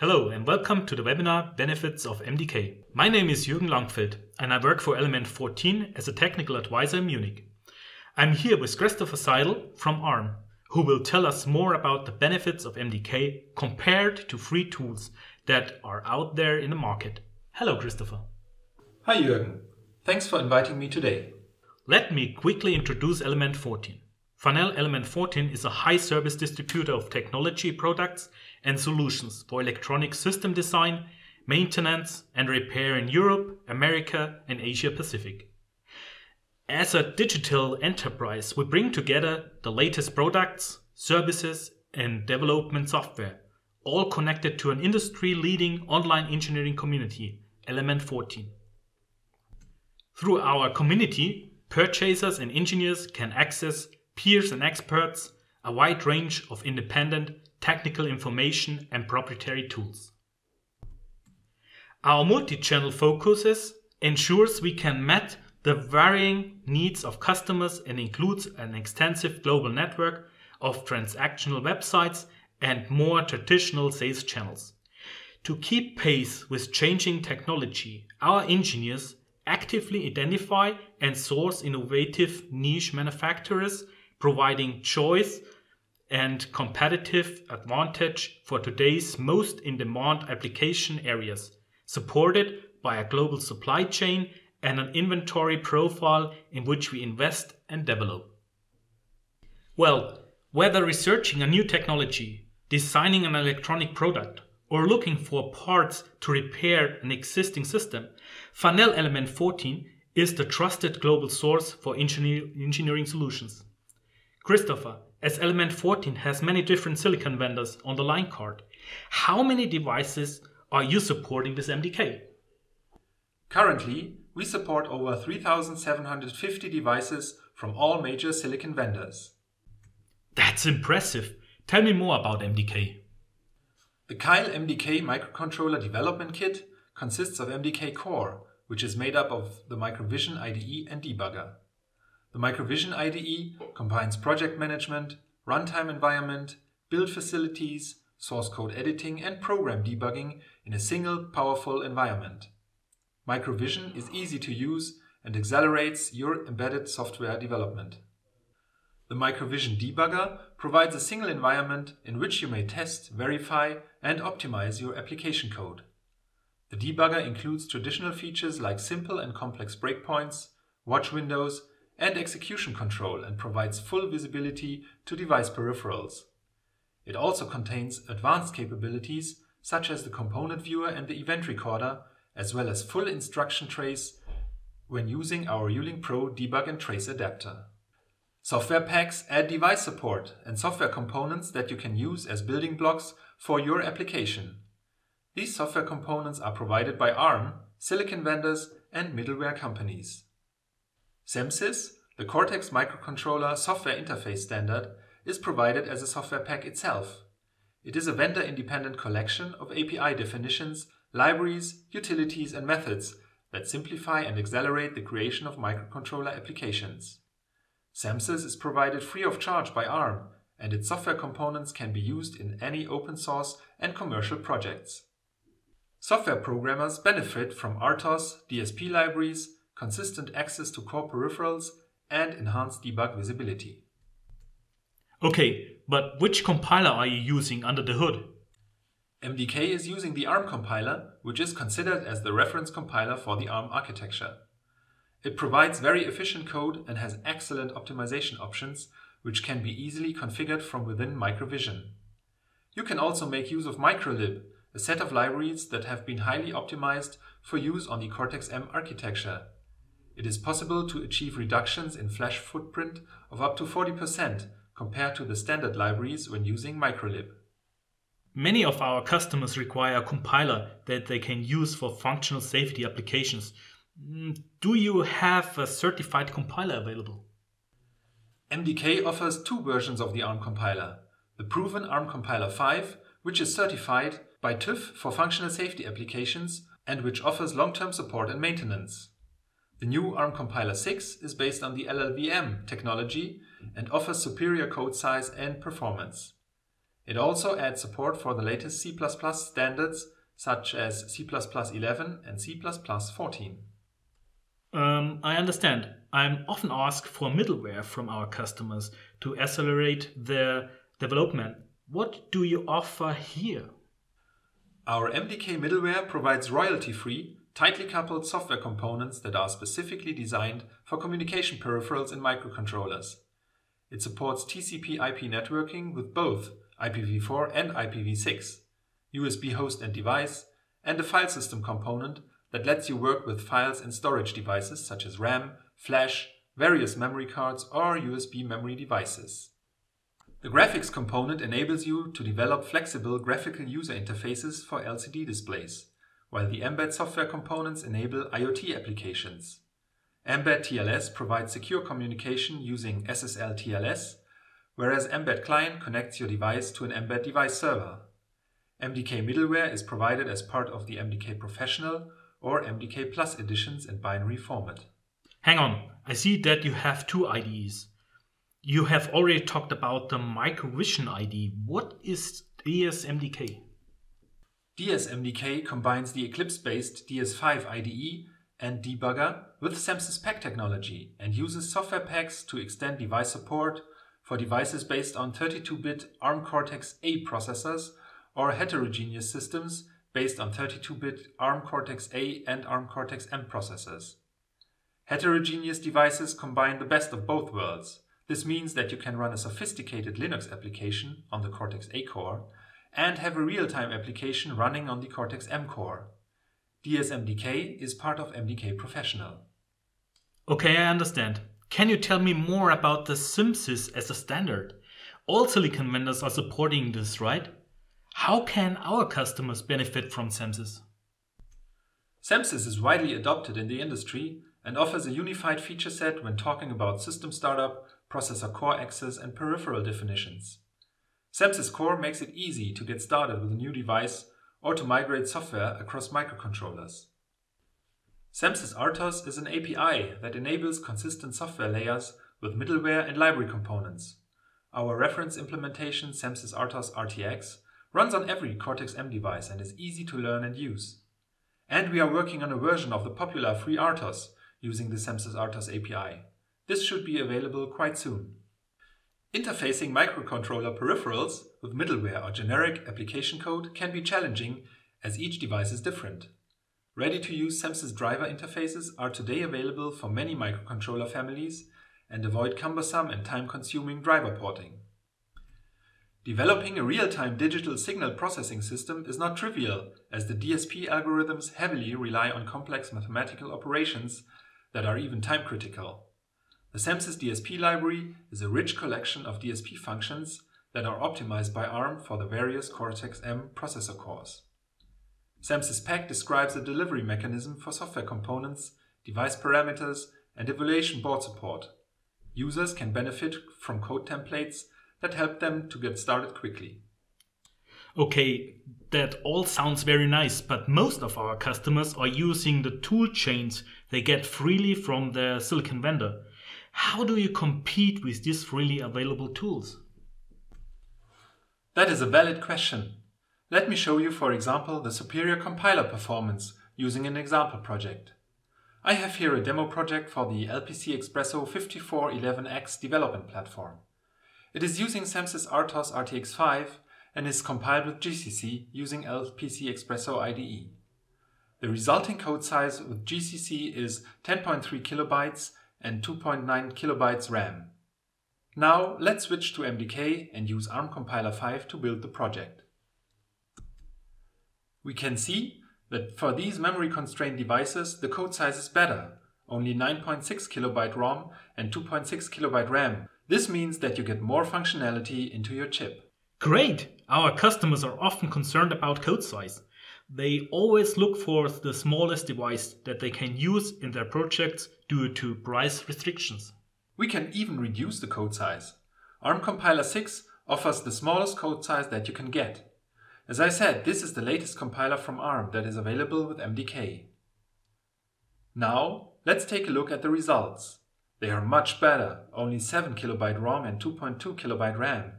Hello and welcome to the webinar Benefits of MDK. My name is Jürgen Langfeld and I work for Element 14 as a technical advisor in Munich. I'm here with Christopher Seidel from ARM, who will tell us more about the benefits of MDK compared to free tools that are out there in the market. Hello, Christopher. Hi, Jürgen. Thanks for inviting me today. Let me quickly introduce Element 14. Farnell Element 14 is a high service distributor of technology products and solutions for electronic system design, maintenance, and repair in Europe, America, and Asia Pacific. As a digital enterprise, we bring together the latest products, services, and development software, all connected to an industry leading online engineering community, Element 14. Through our community, purchasers and engineers can access peers and experts, a wide range of independent technical information, and proprietary tools. Our multi-channel focuses ensures we can meet the varying needs of customers and includes an extensive global network of transactional websites and more traditional sales channels. To keep pace with changing technology, our engineers actively identify and source innovative niche manufacturers, providing choice and competitive advantage for today's most in-demand application areas, supported by a global supply chain and an inventory profile in which we invest and develop. Well, whether researching a new technology, designing an electronic product, or looking for parts to repair an existing system, Farnell Element 14 is the trusted global source for engineering solutions. Christopher, as Element 14 has many different silicon vendors on the line card, how many devices are you supporting with MDK? Currently, we support over 3,750 devices from all major silicon vendors. That's impressive. Tell me more about MDK. The Keil MDK microcontroller development kit consists of MDK Core, which is made up of the Microvision IDE and debugger. The Microvision IDE combines project management, runtime environment, build facilities, source code editing, and program debugging in a single powerful environment. Microvision is easy to use and accelerates your embedded software development. The Microvision debugger provides a single environment in which you may test, verify, and optimize your application code. The debugger includes traditional features like simple and complex breakpoints, watch windows, and execution control and provides full visibility to device peripherals. It also contains advanced capabilities such as the component viewer and the event recorder, as well as full instruction trace when using our ULINK Pro debug and trace adapter. Software packs add device support and software components that you can use as building blocks for your application. These software components are provided by ARM, silicon vendors, and middleware companies. CMSIS, the Cortex microcontroller software interface standard, is provided as a software pack itself. It is a vendor-independent collection of API definitions, libraries, utilities, and methods that simplify and accelerate the creation of microcontroller applications. CMSIS is provided free of charge by ARM, and its software components can be used in any open source and commercial projects. Software programmers benefit from RTOS, DSP libraries, consistent access to core peripherals, and enhanced debug visibility. Okay, but which compiler are you using under the hood? MDK is using the ARM compiler, which is considered as the reference compiler for the ARM architecture. It provides very efficient code and has excellent optimization options, which can be easily configured from within Microvision. You can also make use of Microlib, a set of libraries that have been highly optimized for use on the Cortex-M architecture it is possible to achieve reductions in flash footprint of up to 40% compared to the standard libraries when using Microlib. Many of our customers require a compiler that they can use for functional safety applications. Mm, do you have a certified compiler available? MDK offers two versions of the ARM compiler. The proven ARM compiler 5, which is certified by TÜV for functional safety applications and which offers long-term support and maintenance. The new ARM Compiler 6 is based on the LLVM technology and offers superior code size and performance. It also adds support for the latest C++ standards such as C++11 and C++14. Um, I understand. I'm often asked for middleware from our customers to accelerate their development. What do you offer here? Our MDK middleware provides royalty free, tightly coupled software components that are specifically designed for communication peripherals in microcontrollers. It supports TCP IP networking with both IPv4 and IPv6, USB host and device, and a file system component that lets you work with files and storage devices such as RAM, flash, various memory cards, or USB memory devices. The graphics component enables you to develop flexible graphical user interfaces for LCD displays, while the Mbed software components enable IoT applications. Mbed TLS provides secure communication using SSL TLS whereas Mbed Client connects your device to an Mbed device server. MDK middleware is provided as part of the MDK Professional or MDK Plus editions in binary format. Hang on, I see that you have two IDEs. You have already talked about the Microvision ID. What is DSMDK? DSMDK combines the Eclipse-based DS5 IDE and debugger with CMSIS PAC technology and uses software packs to extend device support, for devices based on 32-bit ARM Cortex-A processors or heterogeneous systems based on 32-bit ARM Cortex-A and ARM Cortex-M processors. Heterogeneous devices combine the best of both worlds. This means that you can run a sophisticated Linux application on the Cortex-A core and have a real-time application running on the Cortex-M core. DSMDK is part of MDK Professional. Okay, I understand. Can you tell me more about the CMSIS as a standard? All silicon vendors are supporting this, right? How can our customers benefit from CMSIS? CMSIS is widely adopted in the industry and offers a unified feature set when talking about system startup, processor core access, and peripheral definitions. CMSIS Core makes it easy to get started with a new device or to migrate software across microcontrollers. CMSIS RTOS is an API that enables consistent software layers with middleware and library components. Our reference implementation, CMSIS RTOS RTX, runs on every Cortex-M device and is easy to learn and use. And we are working on a version of the popular free FreeRTOS using the CMSIS RTOS API. This should be available quite soon. Interfacing microcontroller peripherals with middleware or generic application code can be challenging as each device is different. Ready-to-use CMSIS driver interfaces are today available for many microcontroller families and avoid cumbersome and time-consuming driver porting. Developing a real-time digital signal processing system is not trivial, as the DSP algorithms heavily rely on complex mathematical operations that are even time-critical. The CMSIS DSP library is a rich collection of DSP functions that are optimized by ARM for the various Cortex-M processor cores. CMSIS PAC describes a delivery mechanism for software components, device parameters, and evaluation board support. Users can benefit from code templates that help them to get started quickly. Okay, that all sounds very nice, but most of our customers are using the tool chains they get freely from their silicon vendor. How do you compete with these freely available tools? That is a valid question. Let me show you, for example, the superior compiler performance using an example project. I have here a demo project for the LPCXpresso 5411X development platform. It is using CMSIS RTOS RTX5 and is compiled with GCC using LPCXpresso IDE. The resulting code size with GCC is 10.3 kilobytes and 2.9 kilobytes RAM. Now let's switch to MDK and use ARM Compiler 5 to build the project. We can see that for these memory-constrained devices, the code size is better, only 9.6 kilobyte ROM and 2.6 kilobyte RAM. This means that you get more functionality into your chip. Great! Our customers are often concerned about code size. They always look for the smallest device that they can use in their projects due to price restrictions. We can even reduce the code size. ARM Compiler 6 offers the smallest code size that you can get. As I said, this is the latest compiler from ARM that is available with MDK. Now, let's take a look at the results. They are much better, only 7 kilobyte ROM and 2.2 kilobyte RAM.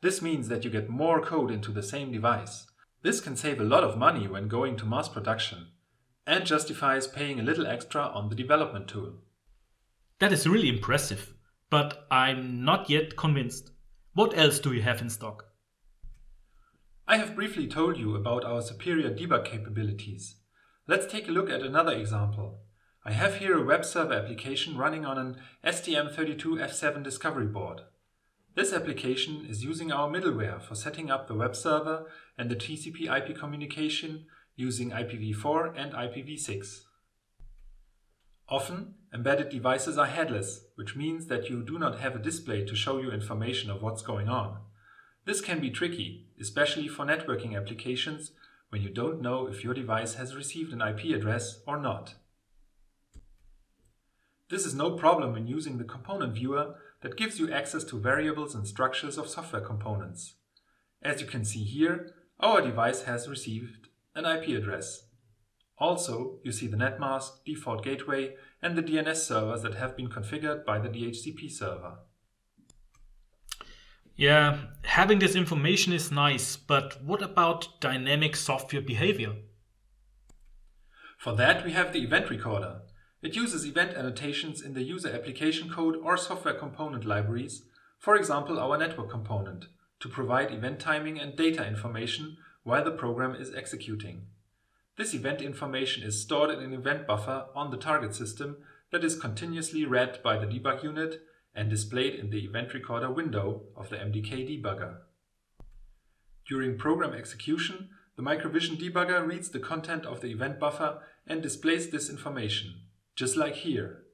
This means that you get more code into the same device. This can save a lot of money when going to mass production and justifies paying a little extra on the development tool. That is really impressive, but I'm not yet convinced. What else do you have in stock? I have briefly told you about our superior debug capabilities. Let's take a look at another example. I have here a web server application running on an STM32F7 discovery board. This application is using our middleware for setting up the web server and the TCP IP communication using IPv4 and IPv6. Often, embedded devices are headless, which means that you do not have a display to show you information of what's going on. This can be tricky, especially for networking applications when you don't know if your device has received an IP address or not. This is no problem when using the component viewer that gives you access to variables and structures of software components. As you can see here, our device has received an IP address. Also, you see the netmask, default gateway, and the DNS servers that have been configured by the DHCP server. Yeah, having this information is nice, but what about dynamic software behavior? For that, we have the event recorder. It uses event annotations in the user application code or software component libraries, for example our network component, to provide event timing and data information while the program is executing. This event information is stored in an event buffer on the target system that is continuously read by the debug unit and displayed in the event recorder window of the MDK debugger. During program execution, the Microvision debugger reads the content of the event buffer and displays this information just like here.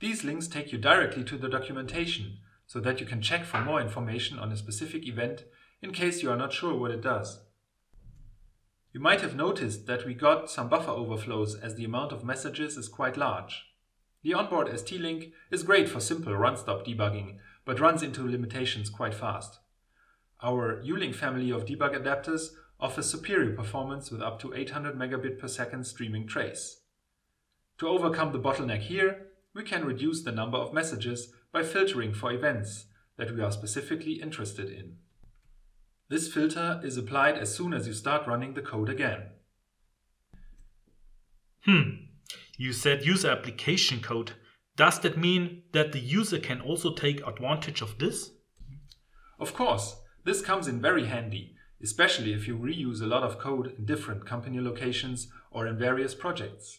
These links take you directly to the documentation so that you can check for more information on a specific event in case you are not sure what it does. You might have noticed that we got some buffer overflows as the amount of messages is quite large. The onboard ST-Link is great for simple run-stop debugging, but runs into limitations quite fast. Our U-Link family of debug adapters offers superior performance with up to 800 megabit per second streaming trace. To overcome the bottleneck here, we can reduce the number of messages by filtering for events that we are specifically interested in. This filter is applied as soon as you start running the code again. Hmm, you said user application code. Does that mean that the user can also take advantage of this? Of course, this comes in very handy, especially if you reuse a lot of code in different company locations or in various projects.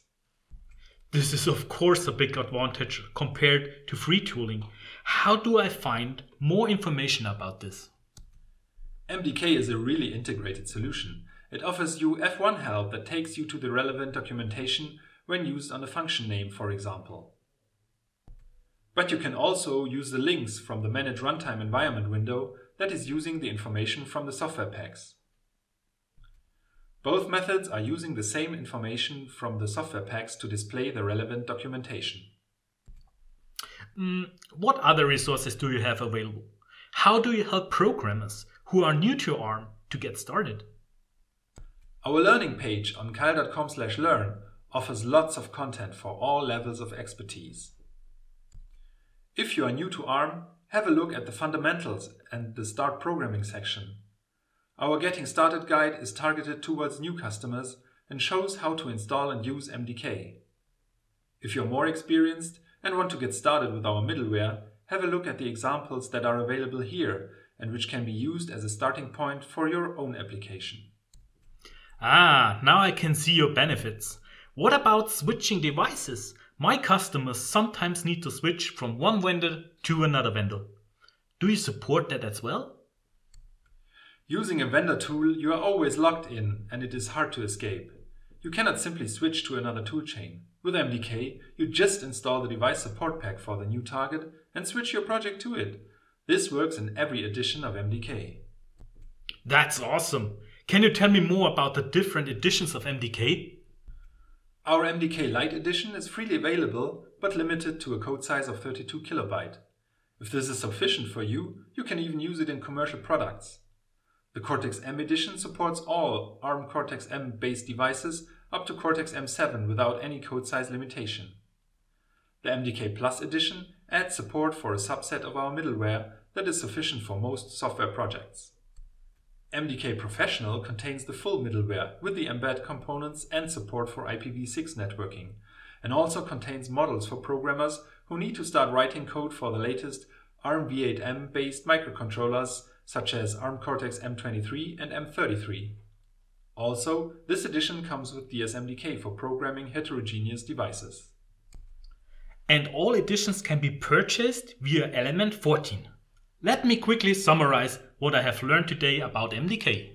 This is of course a big advantage compared to free tooling. How do I find more information about this? MDK is a really integrated solution. It offers you F1 help that takes you to the relevant documentation when used on a function name, for example. But you can also use the links from the Manage Runtime Environment window that is using the information from the software packs. Both methods are using the same information from the software packs to display the relevant documentation. Mm, what other resources do you have available? How do you help programmers who are new to ARM to get started? Our learning page on keil.com/learn offers lots of content for all levels of expertise. If you are new to ARM, have a look at the fundamentals and the Start Programming section. Our Getting Started guide is targeted towards new customers and shows how to install and use MDK. If you're more experienced and want to get started with our middleware, have a look at the examples that are available here and which can be used as a starting point for your own application. Ah, now I can see your benefits. What about switching devices? My customers sometimes need to switch from one vendor to another vendor. Do you support that as well? Using a vendor tool, you are always locked in and it is hard to escape. You cannot simply switch to another toolchain. With MDK, you just install the device support pack for the new target and switch your project to it. This works in every edition of MDK. That's awesome! Can you tell me more about the different editions of MDK? Our MDK Lite edition is freely available but limited to a code size of 32 kilobyte. If this is sufficient for you, you can even use it in commercial products. The Cortex-M edition supports all ARM Cortex-M based devices up to Cortex-M7 without any code size limitation. The MDK Plus edition adds support for a subset of our middleware that is sufficient for most software projects. MDK Professional contains the full middleware with the Mbed components and support for IPv6 networking, and also contains models for programmers who need to start writing code for the latest ARMv8m based microcontrollers such as ARM Cortex M23 and M33. Also, this edition comes with DSMDK for programming heterogeneous devices. And all editions can be purchased via Element 14. Let me quickly summarize what I have learned today about MDK.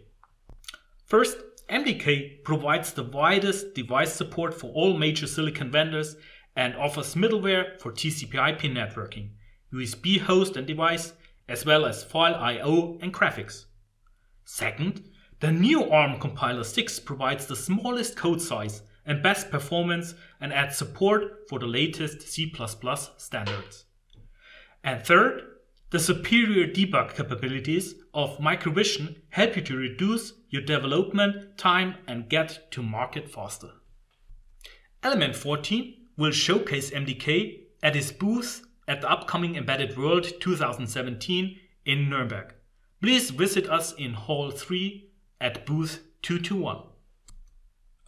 First, MDK provides the widest device support for all major silicon vendors and offers middleware for TCP/IP networking, USB host and device, as well as file I/O and graphics. Second, the new ARM compiler 6 provides the smallest code size and best performance and adds support for the latest C++ standards. And third, the superior debug capabilities of Microvision help you to reduce your development time and get to market faster. Element 14 will showcase MDK at its booth at the upcoming Embedded World 2017 in Nuremberg. Please visit us in Hall 3 at booth 221.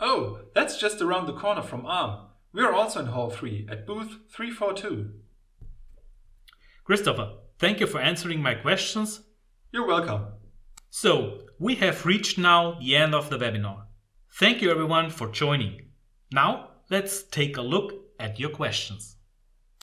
Oh, that's just around the corner from ARM. We are also in Hall 3 at booth 342. Christopher, thank you for answering my questions. You're welcome. So, we have reached now the end of the webinar. Thank you everyone for joining. Now, let's take a look at your questions.